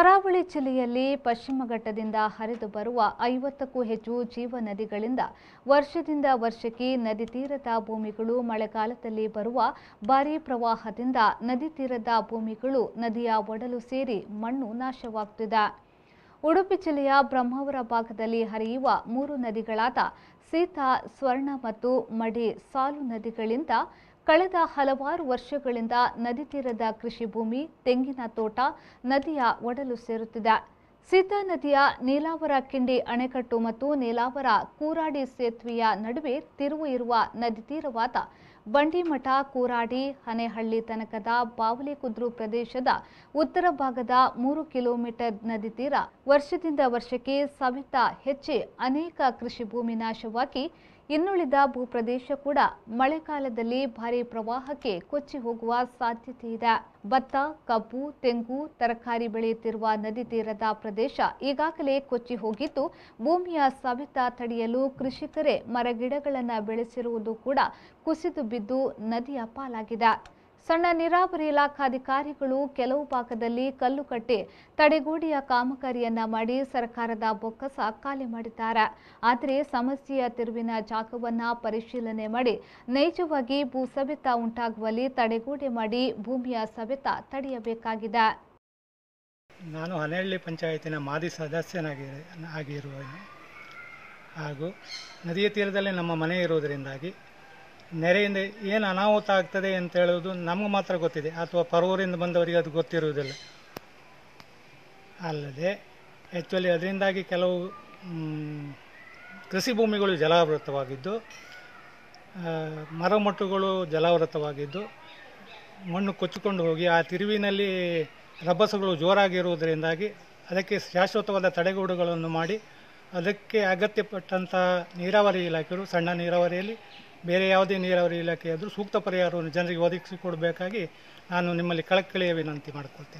ಕರಾವಳಿ ಜಿಲ್ಲೆಯಲ್ಲಿ ಪಶ್ಚಿಮ ಘಟ್ಟದಿಂದ ಹರಿದು ಬರುವ ಐವತ್ತಕ್ಕೂ ಹೆಚ್ಚು ಜೀವ ನದಿಗಳಿಂದ ವರ್ಷದಿಂದ ವರ್ಷಕ್ಕೆ ನದಿ ತೀರದ ಭೂಮಿಗಳು ಮಳೆಗಾಲದಲ್ಲಿ ಬರುವ ಭಾರೀ ಪ್ರವಾಹದಿಂದ ನದಿ ತೀರದ ಭೂಮಿಗಳು ನದಿಯ ಒಡಲು ಸೇರಿ ಮಣ್ಣು ನಾಶವಾಗುತ್ತಿದೆ ಉಡುಪಿ ಜಿಲ್ಲೆಯ ಬ್ರಹ್ಮಾವರ ಭಾಗದಲ್ಲಿ ಹರಿಯುವ ಮೂರು ನದಿಗಳಾದ ಸೀತಾ, ಸ್ವರ್ಣ ಮತ್ತು ಮಡಿ ಸಾಲು ನದಿಗಳಿಂದ ಕಳೆದ ಹಲವಾರು ವರ್ಷಗಳಿಂದ ನದಿ ತೀರದ ಕೃಷಿ ಭೂಮಿ, ತೆಂಗಿನ ತೋಟ, ನದಿಯ ಒಡಲು ಸೇರುತ್ತಿದೆ. ಸೀತಾ ನದಿಯ ನೀಲಾವರ ಕಿಂಡಿ ಅಣೆಕಟ್ಟು ಮತ್ತು ನೀಲಾವರ ಕೂರಾಡಿ ಸೇತುವೆಯ ನಡುವೆ ತಿರುವು ಇರುವ ನದಿ ತೀರವಾದ ಬಂಡಿಮಠ, ಕೂರಾಡಿ, ಹನೇಹಳ್ಳಿ ತನಕದ ಬಾವಲಿಕುದ್ರು ಪ್ರದೇಶದ ಉತ್ತರ ಭಾಗದ ಮೂರು ಕಿಲೋಮೀಟರ್ ನದಿ ತೀರ ವರ್ಷದಿಂದ ವರ್ಷಕ್ಕೆ ಸವೆತ ಹೆಚ್ಚಿ ಅನೇಕ ಕೃಷಿ ಭೂಮಿ ನಾಶವಾಗಿ ಇನ್ನುಳಿದ ಭೂಪ್ರದೇಶ ಕೂಡ ಮಳೆಗಾಲದಲ್ಲಿ ಭಾರಿ ಪ್ರವಾಹಕ್ಕೆ ಕೊಚ್ಚಿ ಹೋಗುವ ಸಾಧ್ಯತೆ ಇದೆ. ಭತ್ತ, ಕಬ್ಬು, ತೆಂಗು, ತರಕಾರಿ ಬೆಳೆಯುತ್ತಿರುವ ನದಿ ತೀರದ ಪ್ರದೇಶ ಈಗಾಗಲೇ ಕೊಚ್ಚಿ ಹೋಗಿದ್ದು, ಭೂಮಿಯ ಸವಿತ ತಡೆಯಲು ಕೃಷಿಕರೇ ಮರಗಿಡಗಳನ್ನು ಬೆಳೆಸಿರುವುದು ಕೂಡ ಕುಸಿದು ಬಿದ್ದು ನದಿಯ ಪಾಲಾಗಿದೆ. ಸಣ್ಣ ನೀರಾವರಿ ಇಲಾಖಾಧಿಕಾರಿಗಳು ಕೆಲವು ಭಾಗದಲ್ಲಿ ಕಲ್ಲು ಕಟ್ಟಿ ತಡೆಗೋಡಿಯ ಕಾಮಗಾರಿಯನ್ನ ಮಾಡಿ ಸರ್ಕಾರದ ಬೊಕ್ಕಸ ಖಾಲಿ ಮಾಡಿದ್ದಾರೆ. ಆದರೆ ಸಮಸ್ಯೆಯ ತಿರುವಿನ ಜಾಗವನ್ನ ಪರಿಶೀಲನೆ ಮಾಡಿ ನೈಜವಾಗಿ ಭೂ ಸವೆತ ಉಂಟಾಗುವಲ್ಲಿ ತಡೆಗೋಡೆ ಮಾಡಿ ಭೂಮಿಯ ಸವೆತ ತಡೆಯಬೇಕಾಗಿದೆ. ನಾನು ಹನಹಳ್ಳಿ ಪಂಚಾಯತಿನ ಮಾದಿ ಸದಸ್ಯನಾಗಿ ಆಗಿರುವ ಹಾಗೂ ನದಿಯ ತೀರದಲ್ಲಿ ನಮ್ಮ ಮನೆ ಇರುವುದರಿಂದಾಗಿ ನೆರೆಯಿಂದ ಏನು ಅನಾಹುತ ಆಗ್ತದೆ ಅಂತ ಹೇಳುವುದು ನಮಗೆ ಮಾತ್ರ ಗೊತ್ತಿದೆ. ಅಥವಾ ಪರವೂರಿಂದ ಬಂದವರಿಗೆ ಅದು ಗೊತ್ತಿರುವುದಿಲ್ಲ. ಅಲ್ಲದೆ ಆ್ಯಕ್ಚುಲಿ ಅದರಿಂದಾಗಿ ಕೆಲವು ಕೃಷಿ ಭೂಮಿಗಳು ಜಲಾವೃತವಾಗಿದ್ದು ಮರಮಟ್ಟುಗಳು ಮರಮೊಟ್ಟುಗಳು ಜಲಾವೃತವಾಗಿದ್ದು, ಮಣ್ಣು ಕೊಚ್ಚಿಕೊಂಡು ಹೋಗಿ ಆ ತಿರುವಿನಲ್ಲಿ ರಭಸಗಳು ಜೋರಾಗಿರುವುದರಿಂದಾಗಿ ಅದಕ್ಕೆ ಶಾಶ್ವತವಾದ ತಡೆಗೋಡುಗಳನ್ನು ಮಾಡಿ ಅದಕ್ಕೆ ಅಗತ್ಯಪಟ್ಟಂಥ ನೀರಾವರಿ ಇಲಾಖೆಗಳು ಸಣ್ಣ ನೀರಾವರಿಯಲ್ಲಿ ಬೇರೆ ಯಾವುದೇ ನೀರಾವರಿ ಇಲಾಖೆಯಾದರೂ ಸೂಕ್ತ ಪರಿಹಾರವನ್ನು ಜನರಿಗೆ ಒದಗಿಸಿಕೊಡಬೇಕಾಗಿ ನಾನು ನಿಮ್ಮಲ್ಲಿ ಕಳಕಳಿಯ ವಿನಂತಿ ಮಾಡಿಕೊಳ್ತೇನೆ.